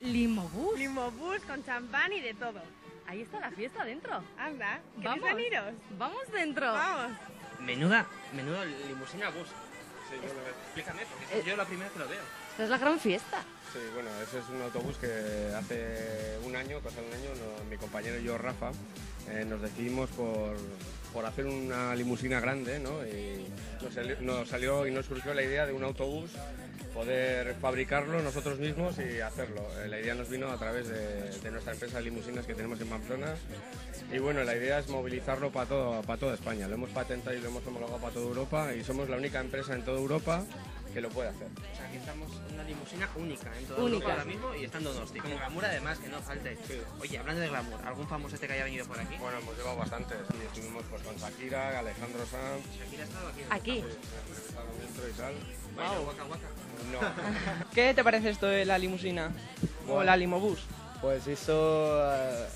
Limobús. Limobús con champán y de todo. Ahí está la fiesta dentro. Anda, Vamos. ¿queréis veniros? Vamos dentro. Vamos. Menuda, menuda limusina bus. Sí, bueno, explícame, porque Eh, es yo la primera que lo veo. Esta es la gran fiesta. Sí, bueno, ese es un autobús que hace un año, cosa de un año, no- mi compañero y yo, Rafa, eh, nos decidimos por, por hacer una limusina grande, ¿no? Y nos salió, nos salió y nos surgió la idea de un autobús, poder fabricarlo nosotros mismos y hacerlo. Eh, la idea nos vino a través de, nuestra empresa de limusinas que tenemos en Pamplona. Y bueno, la idea es movilizarlo para, todo, para toda España. Lo hemos patentado y lo hemos homologado para toda Europa y somos la única empresa en toda Europa que lo puede hacer. O sea, aquí estamos en una limusina única en toda Única. Europa ahora mismo y en Donosti. Con glamour además, que no falte. Oye, hablando de glamour, ¿algún famosete que haya venido por aquí? Bueno, hemos llevado bastantes. Y estuvimos pues, con Shakira, Alejandro Sanz, Shakira ha estado aquí. Aquí. estaban dentro y tal. Bueno, guaca, guaca. No, ¿Qué te parece esto de la limusina? O la limobús. Pues eso eh,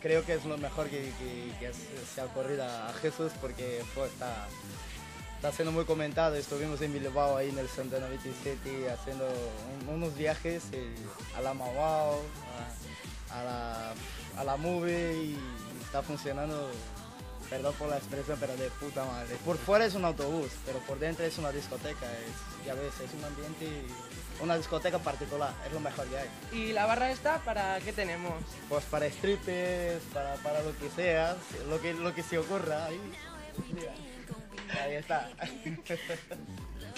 creo que es lo mejor que, que- que se se ha ocurrido a Jesús porque fue, está, está siendo muy comentado. Estuvimos en Bilbao ahí en el Santa 97 haciendo un- unos viajes eh, a la Mawao, a, a la, a la Movie y está funcionando, perdón por la expresión, pero de puta madre. Por fuera es un autobús, pero por dentro es una discoteca. Es, ya ves, es un ambiente, una discoteca particular, es lo mejor que hay. ¿Y la barra esta para qué tenemos? Pues para strippers, para, para lo que sea, lo que, lo que se ocurra. Ahí, ahí está.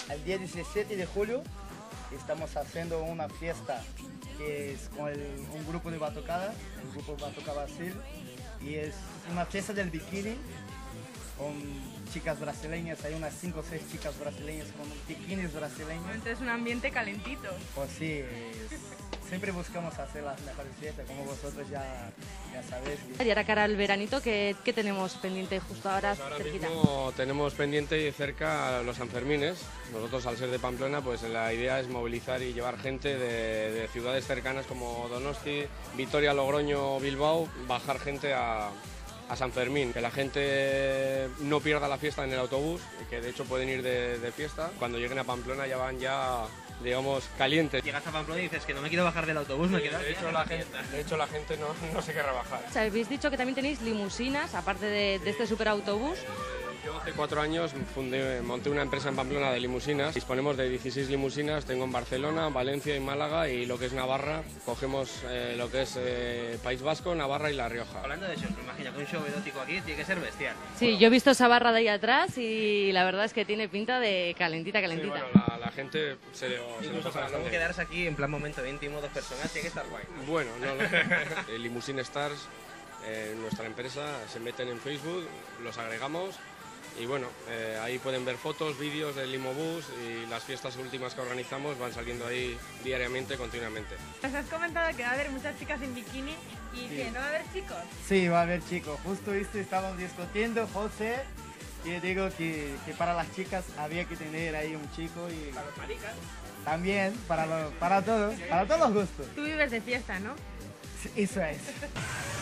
El día 17 de julio estamos haciendo una fiesta que es con el- un grupo de batucada, el grupo Batuca Brasil, y es una fiesta del bikini con chicas brasileñas, hay unas 5 o 6 chicas brasileñas con bikinis brasileños. Entonces es un ambiente calentito. Pues sí, es- siempre buscamos hacer las mejores fiestas, como vosotros ya, ya sabéis. Y ahora cara al veranito, ¿qué, qué tenemos pendiente justo ahora, Pues ahora cerquita? mismo tenemos pendiente y cerca los Sanfermines. Nosotros, al ser de Pamplona, pues la idea es movilizar y llevar gente de, de ciudades cercanas como Donosti, Vitoria, Logroño, Bilbao, bajar gente a, a San Fermín. Que la gente no pierda la fiesta en el autobús, y que de hecho pueden ir de, de fiesta. Cuando lleguen a Pamplona ya van ya, digamos, calientes. Llegas a Pamplona y dices que no me quiero bajar del autobús, me quedo De hecho, la gente, de hecho, la gente no, no se querrá bajar. O sea, habéis dicho que también tenéis limusinas, aparte de, de este superautobús. Yo hace cuatro años fundé, monté una empresa en Pamplona de limusinas. Disponemos de 16 limusinas, tengo en Barcelona, Valencia y Málaga y lo que es Navarra, cogemos eh, lo que es eh, País Vasco, Navarra y La Rioja. Hablando de shows, me imagino que un show erótico aquí tiene que ser bestial. Sí, yo he visto esa barra de ahí atrás y la verdad es que tiene pinta de calentita, Sí, calentita. bueno, la, la gente se se lo Incluso para quedarse aquí en plan momento íntimo, dos personas, tiene que estar guay. Bueno, no, lo- eh, Limousine Stars, eh, nuestra empresa, se meten en Facebook, los agregamos y bueno, eh, ahí pueden ver fotos, vídeos del Limobús y las fiestas últimas que organizamos van saliendo ahí diariamente, continuamente. Nos has comentado que va a haber muchas chicas en bikini y que no va a haber chicos. Sí, va a haber chicos. Justo esto estábamos discutiendo, José, y digo que, que para las chicas había que tener ahí un chico y Para los maricas. también para, lo- para todos, para todos los gustos. Tú vives de fiesta, ¿no? Sí, Eso es.